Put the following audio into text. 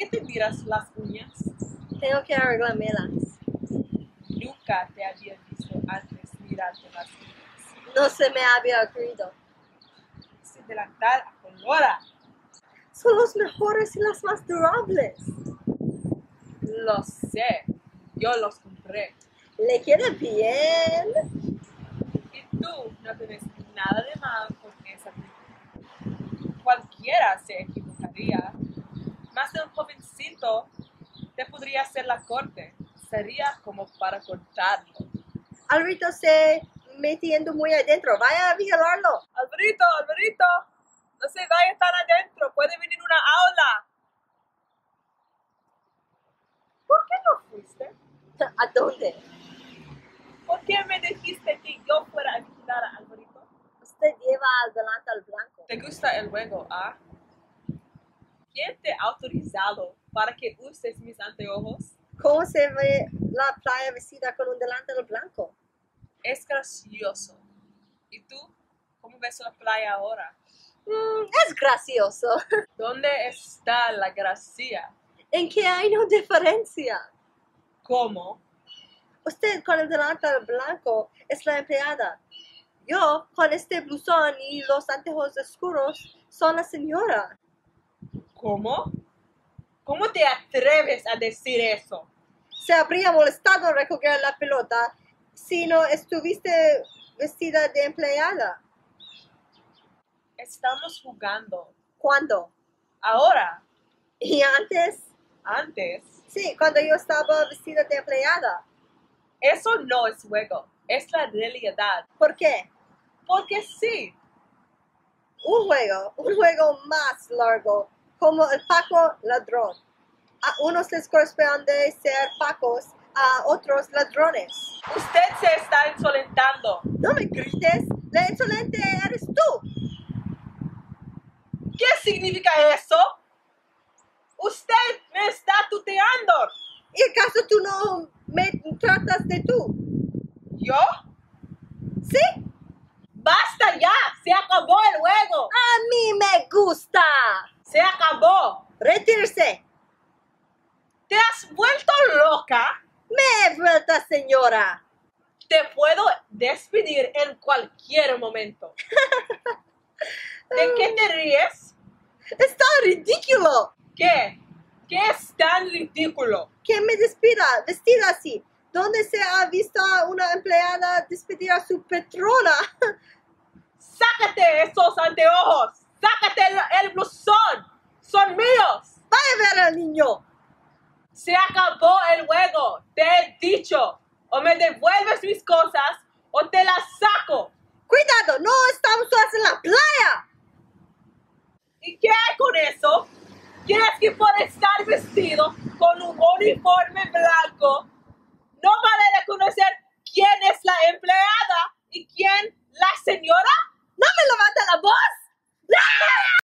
qué te miras las uñas? Tengo que arreglármelas. Nunca te había visto antes mirarte las uñas. No se me había ocurrido. Ese delantal acolora. Son los mejores y las más durables. Lo sé. Yo los compré. Le queda bien. Y tú no tienes nada de mal con esa. Cualquiera se equivocaría. Más de un jovencito te podría hacer la corte. Sería como para cortarlo. Alberto se metiendo muy adentro. Vaya a vigilarlo. Alvarito, Alvarito, no se vaya tan adentro. Puede venir una aula. ¿Por qué no fuiste? ¿A dónde? ¿Por qué me dijiste que yo fuera a vigilar a Alvarito? Usted lleva al delantal blanco. ¿Te gusta el juego, ah? ¿Quién te ha autorizado para que uses mis anteojos? ¿Cómo se ve la playa vestida con un delantal blanco? Es gracioso. ¿Y tú? ¿Cómo ves la playa ahora? Mm, es gracioso. ¿Dónde está la gracia? ¿En qué hay no diferencia? ¿Cómo? Usted con el delantal blanco es la empleada. Yo con este blusón y los anteojos oscuros son la señora. ¿Cómo? ¿Cómo te atreves a decir eso? Se habría molestado recoger la pelota si no estuviste vestida de empleada. Estamos jugando. ¿Cuándo? Ahora, ¿Y antes? antes, Sí, cuando yo estaba vestida de empleada. eso no es juego, es la realidad. ¿Por qué? Porque sí, Un juego, un juego más largo, como el Paco ladrón. A unos les corresponde ser Pacos, a otros ladrones. usted se está insolentando. No me grites, la insolente eres tú. ¿Qué significa eso? Usted me está tuteando. ¿Y acaso tú no me tratas de tú? ¿Yo? ¿Sí? ¡Basta ya! ¡Se acabó el juego! A mí me gusta. ¡Se acabó! Retírese. ¿Te has vuelto loca? Me he vuelto señora. Te puedo despedir en cualquier momento. ¿De qué te ríes? Está ridículo. ¿Qué? ¿Qué es tan ridículo? que me despida vestida así. ¿Dónde se ha visto a una empleada despedir a su patrona? ¡Sácate esos anteojos! ¡Sácate el, el blusón! ¡Son míos! Vaya a ver al niño. Se acabó el juego. Te he dicho. O me devuelves mis cosas o te las saco. Cuidado, no estamos en la playa. ¿Y qué hay con eso? ¿Quieres que por estar vestido con un uniforme blanco no vale